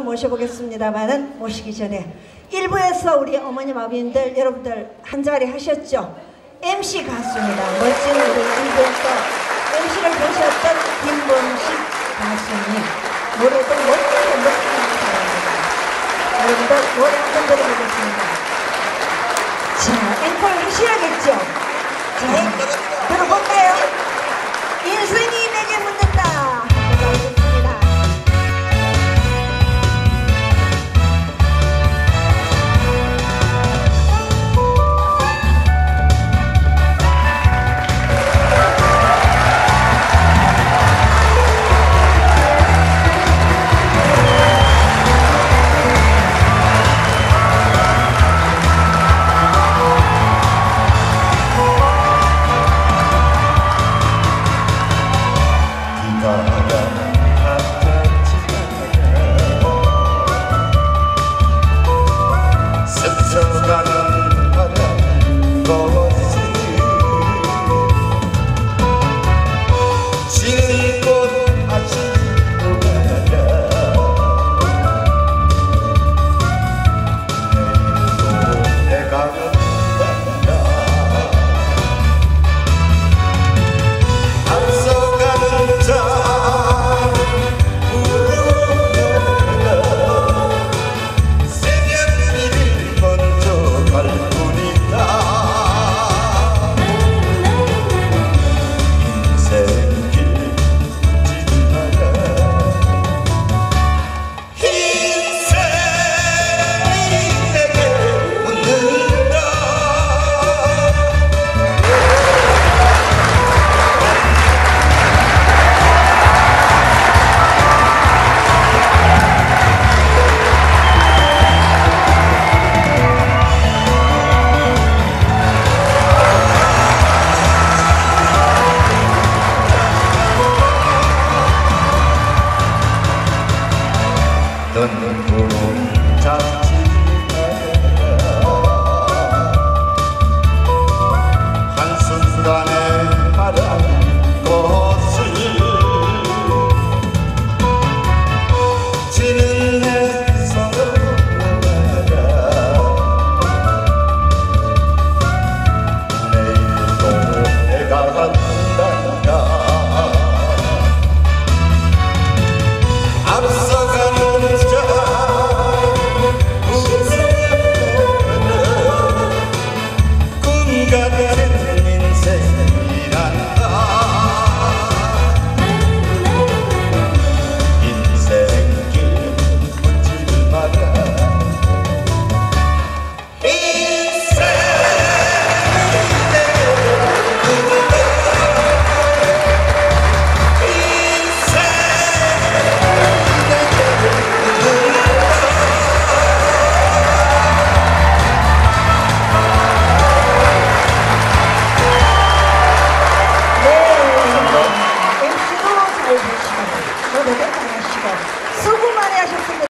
모셔보겠습니다만은 모시기 전에 일부에서 우리 어머님 아버님들 여러분들 한 자리 하셨죠? MC 가수입니다. 멋진 우리 일부에서 MC를 보셨던 김범식 가수님 노래도 멋지게 멋지게 잘합니다. 여러분들 노래 한번 들어보겠습니다. 자 앵콜 하셔야겠죠? 자 네, 들어볼까요? 인생이 내게 묻는